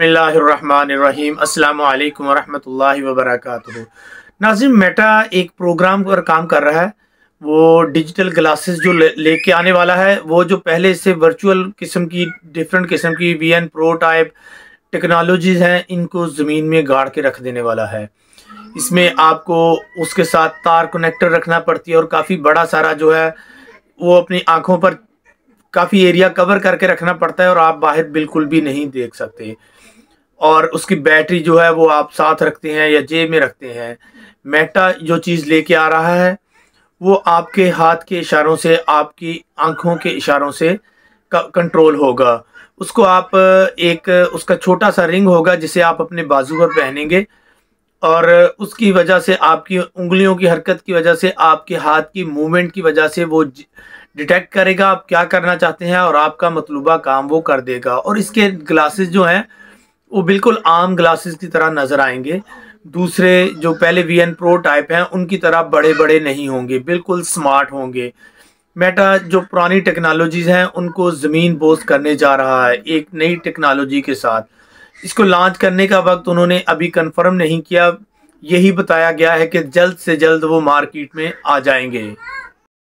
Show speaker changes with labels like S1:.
S1: अस्सलाम वालेकुम वरहमतुल्लाहि वबरकातुहू। नाजिम मेटा एक प्रोग्राम पर काम कर रहा है। वो डिजिटल ग्लासेस जो लेके आने वाला है, वो जो पहले से वर्चुअल किस्म की, डिफरेंट किस्म की V N pro type technologies हैं, इनको ज़मीन में गाड़ के रख देने वाला है। इसमें आपको उसके साथ तार कनेक्टर रखना पड़ती है और काफ़ी बड़ा सारा जो है, वो अपनी आँखों पर काफ़ी एरिया कवर करके रखना पड़ता है और आप बाहर बिल्कुल भी नहीं देख सकते। और उसकी बैटरी जो है वो आप साथ रखते हैं या जेब में रखते हैं। मेटा जो चीज़ लेके आ रहा है, वो आपके हाथ के इशारों से, आपकी आँखों के इशारों से कंट्रोल होगा। उसको आप, एक, उसका छोटा सा रिंग होगा जिसे आप अपने बाजू पर पहनेंगे। और उसकी वजह से आपकी उंगलियों की हरकत की वजह से, आपके हाथ की मूवमेंट की वजह से वो डिटेक्ट करेगा, आप क्या करना चाहते हैं और आपका मतलूबा काम वो कर देगा। और इसके ग्लासेस जो हैं, वो बिल्कुल आम ग्लासेस की तरह नज़र आएँगे। दूसरे जो पहले वी एन प्रो टाइप हैं, उनकी तरह बड़े बड़े नहीं होंगे, बिल्कुल स्मार्ट होंगे। मेटा जो पुरानी टेक्नोलॉजीज़ हैं, उनको ज़मीन बोस करने जा रहा है, एक नई टेक्नोलॉजी के साथ। इसको लॉन्च करने का वक्त उन्होंने अभी कंफर्म नहीं किया। यही बताया गया है कि जल्द से जल्द वो मार्केट में आ जाएँगे।